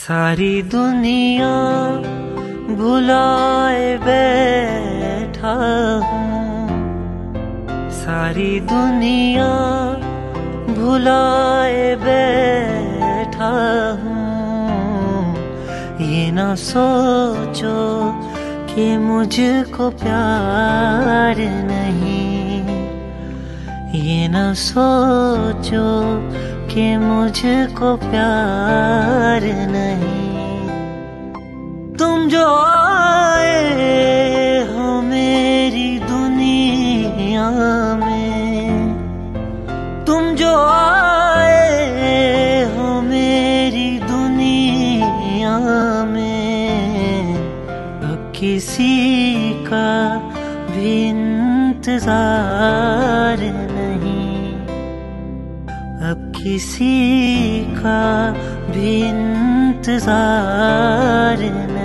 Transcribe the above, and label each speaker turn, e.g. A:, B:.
A: सारी दुनिया भुलाए बैठा हूँ। सारी दुनिया भुलाए बैठा हूँ। ये ना सोचो कि मुझको प्यार नहीं ये ना सोचो कि मुझको प्यार नहीं। तुम जो आए हो मेरी दुनिया में, तुम जो आए हो मेरी दुनिया में, अब किसी का भी इंतज़ार अब किसी का भी इंतज़ार नहीं